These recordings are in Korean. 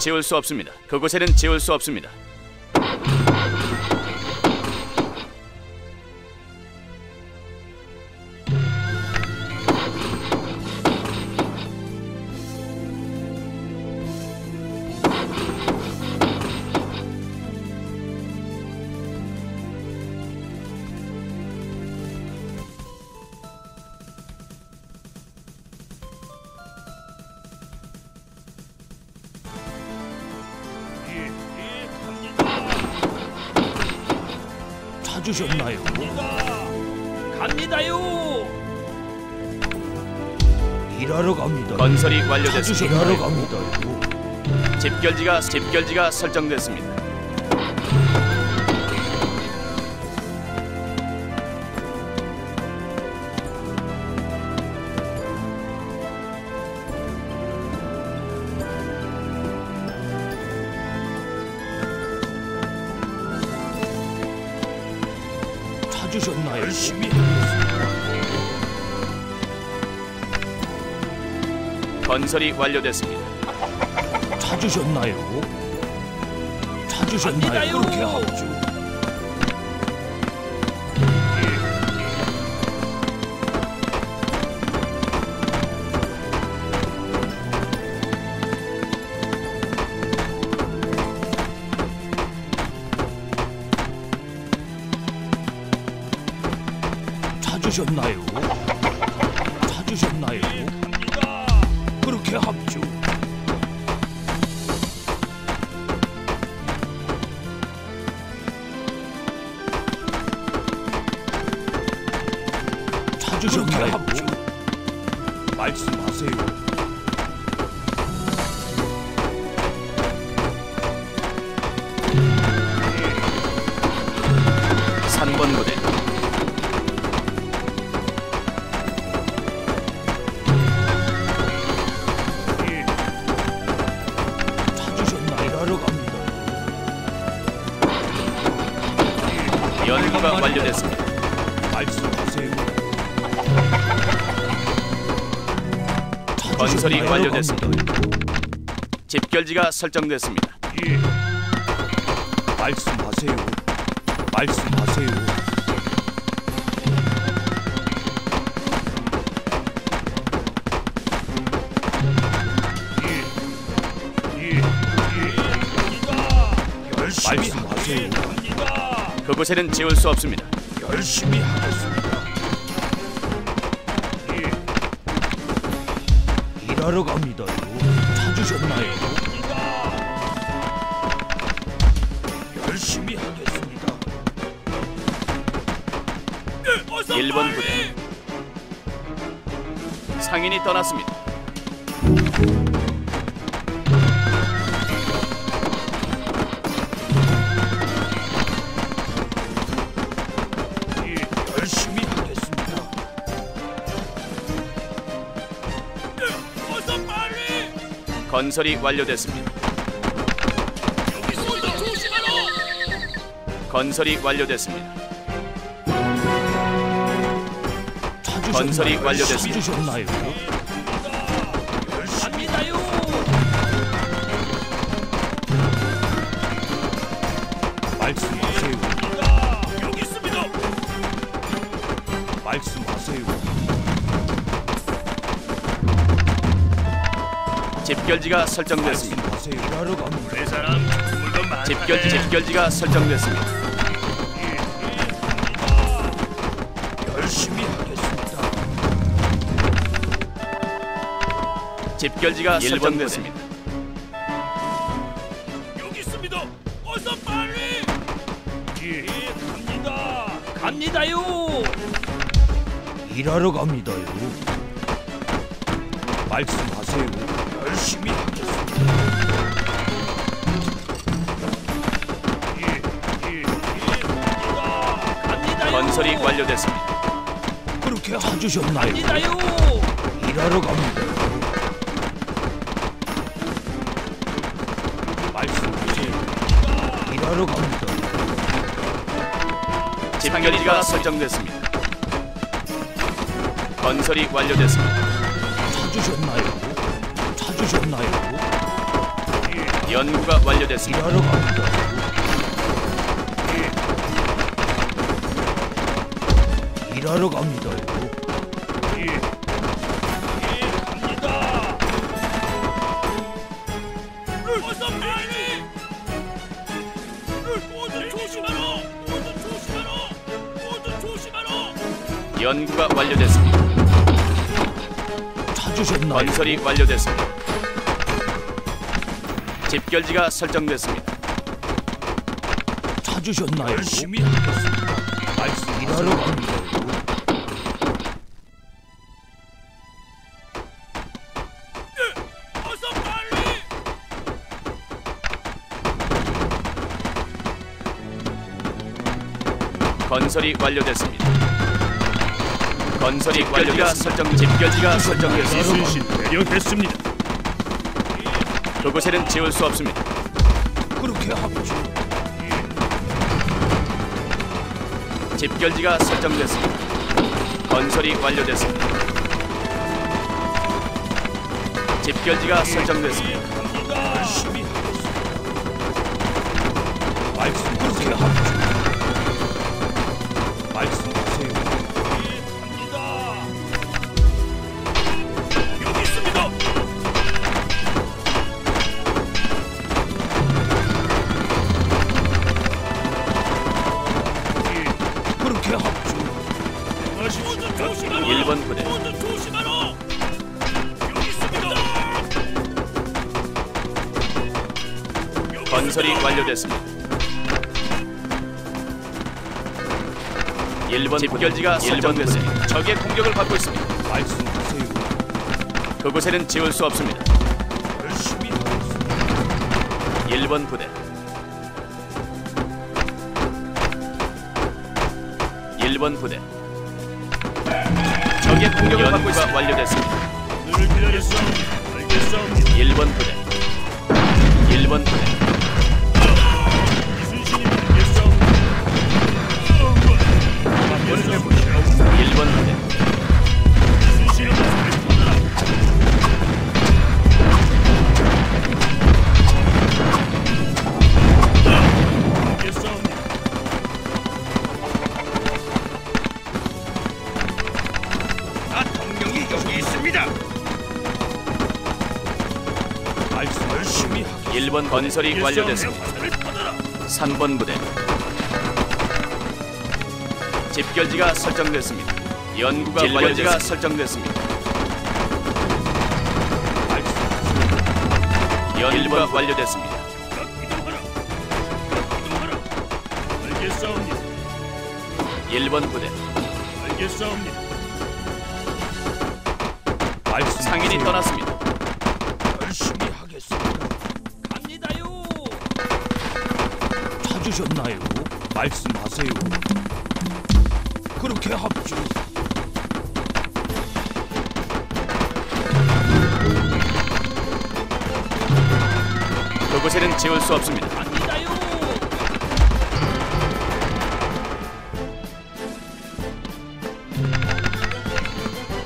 지울 수 없습니다. 그곳에는 지울 수 없습니다. 찾으셨나요? 갑니다요. 일하러 갑니다. 건설이 완료됐습니다. 일하러 갑니다요. 집결지가 집결지가 설정됐습니다. 찾으셨나요? 열심히 건설이 완료됐습니다. 찾으셨나요? 찾으셨나요? 갑니다요. 그렇게 합주. 찾으셨나요? 찾으셨나요? 그렇게 합주. 찾으셨나요? 합주. 말씀하세요. 삼번 부대 건설이? 완료됐습니다. 집결지가 설정됐습니다. 예. 말씀하세요. 말씀하세요. 열심히 하세요. 그곳에는 지울 수 없습니다. 열심히 하겠습니다. 일하러 갑니다요. 찾으셨나요? 열심히 하겠습니다. 1번 부대 상인이 떠났습니다. 건설이 완료됐습니다. 건설이 완료됐습니다. 건설이 완료됐습니다. 집결지가 설정됐습니다. 집결지 집결지가 설정됐습니다. 열심히 하겠습니다. 집결지가 설정됐습니다. 여기 있습니다. 어서 빨리. 예, 갑니다. 갑니다요. 일하러 갑니다요. 말씀하세요. 열심히 하겠습니다. 예, 예, 예. 건설이 완료됐습니다. 그렇게 찾으셨나요? 갑니다요. 일하러 갑니다. 말씀하세요. 일하러 갑니다. 집결지가 설정됐습니다. 건설이 완료됐습니다. 연구가 완료됐습니다. 일하러 갑니다. 연구가 완료됐습니다. 찾으셨나요? 건설이 완료됐습니다. 집결지가 설정됐습니다. 찾으셨나요? 열심히 하겠습니다. 일하러 갑니다. 건설이 완료됐습니다. 건설이 완료가 설정 집결지가 설정됐습니다. 대령했습니다. 그곳에는 지울 수 없습니다. 그렇게 합주. 집결지가 설정됐습니다. 건설이 완료됐습니다. 집결지가 설정됐습니다. 열심히 말씀 그렇게 합주. 말씀하세 완료됐습니다. 1번 집결지가 설정됐습니다. 적의 공격을 받고 있습니다. 말씀하세요. 그곳에는 지울 수 없습니다. 열심히 하겠습니다. 1번 부대 1번 부대 적의 공격을 받고 있습니다. 완료됐습니다. 늘 기다렸습니다. 알겠습니다. 1번 부대 1번 부대 1번 부대 이순신이 알겠습니다. 알겠습니다. 아, 동명이 여기 있습니다. 말씀 열심히 하겠습니다. 1번 건설이 완료됐습니다. 화살을 받아라. 3번 부대 집결지가 설정됐습니다. 연구가 완료가 설정됐습니다. 연구가 완료됐습니다. 자, 이동하라. 이동하라. 알겠습니다. 1번 부대 알겠습니다. 말씀 상인이 떠났습니다. 열심히 하겠습니다. 갑니다요. 찾으셨나요? 말씀하세요. 그렇게 합주. 그곳에는 지울 수 없습니다.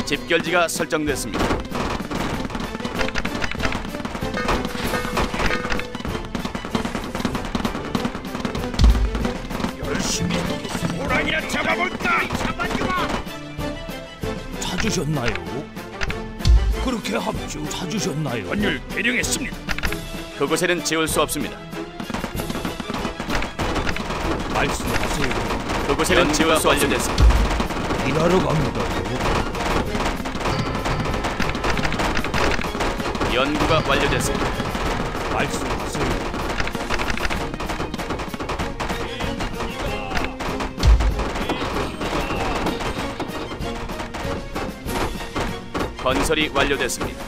집결지가 설정됐습니다. 열심히 호랑이나 잡아볼까? 찾으셨나요? 그렇게 합주. 찾으셨나요? 원율 대령했습니다. 그곳에는 지울 수 없습니다. 말씀하세요. 그곳에는 지울 수 완료됐습니다. 일하러 갑니다. 연구가 완료됐습니다. 말씀 건설이 완료됐습니다.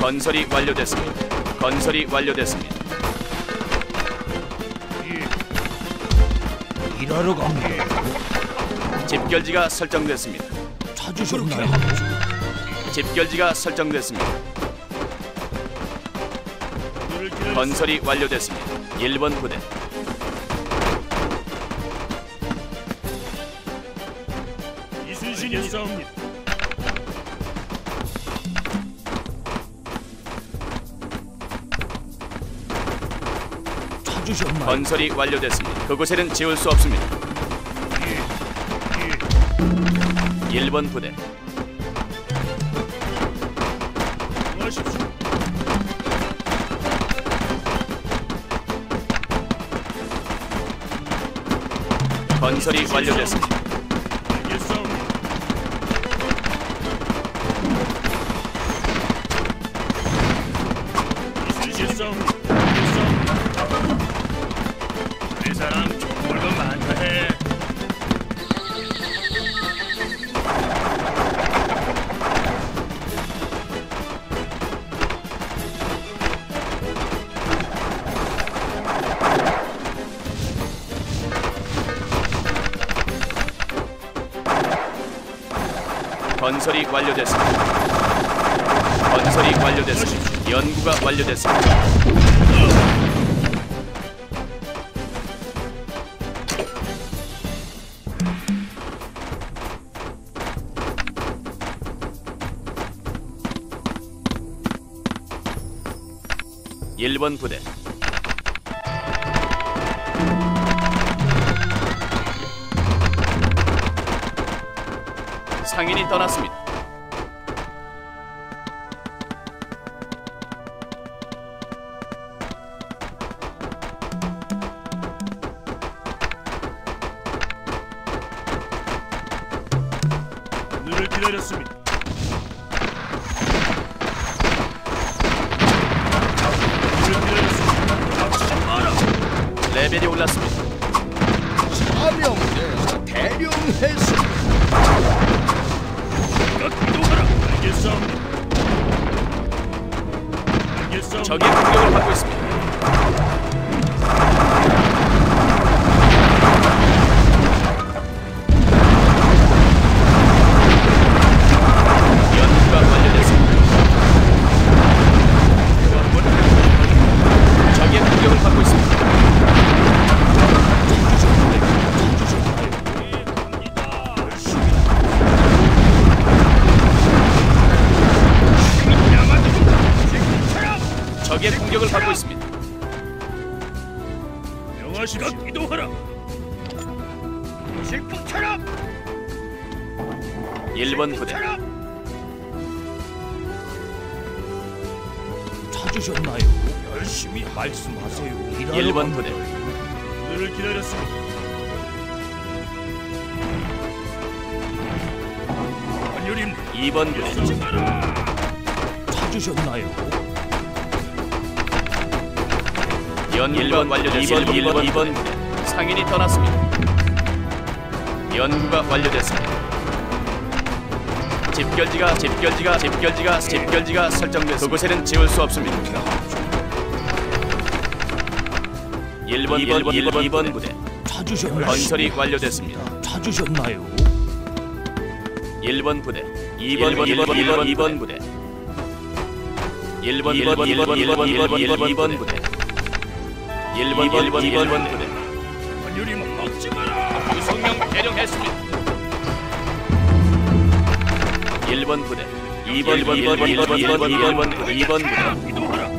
건설이 완료됐습니다. 건설이 완료됐습니다. 일하러 갑니다. 집결지가 설정됐습니다. 찾으셨나요? 집결지가 설정됐습니다. 건설이 완료됐습니다. 1번 부대 알겠사옵니다. 찾으셨나요? 건설이 완료됐습니다. 그곳에는 지울 수 없습니다. 예, 1번 부대, 하십시오. 건설이 완료됐습니다. 건설이 완료됐습니다. 건설이 완료됐습니다. 연구가 완료됐습니다. 일번 부대 상인이 떠났습니다. 오늘을 기다렸습니다. 레벨이 올랐습니다. 사명대사 대령했습 니다. 각 이동하라. 알겠사옵니다. 알겠사옵니다. 적의 공격을 받고 있습니다. 실풍처럼 1번 부대, 찾으셨나요? 열심히 말씀하세요. 일하러 1번 갑니다. 부대, 오늘을 기다렸습니다. 관료님 2번 부대, 하지 마라. 찾으셨나요? 연구가 완료됐습니다. 1번, 2번 부대, 상인이 떠났습니다. 연구가 완료됐습니다. 집결지가 집결지가 집결지가 집결지가 설정됐습니다. 그곳에는 지울 수 없습니다. 1번, 2번, 1번, 2번 부대 찾으셨나요? 건설이 완료됐습니다. 찾으셨나요? 1번 부대 2번 1번 1번 2번 부대 1번 1번 1번 1번 1번 2번 부대 1번 1번 2번 부대 관료님 먹지 마라. 유성명 대령했습니다. 1번 부대 2번 2번 2번 2번 2번 2번 부대. 2번 부대. 이동하라.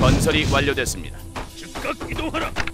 건설이 완료됐습니다 が井戸原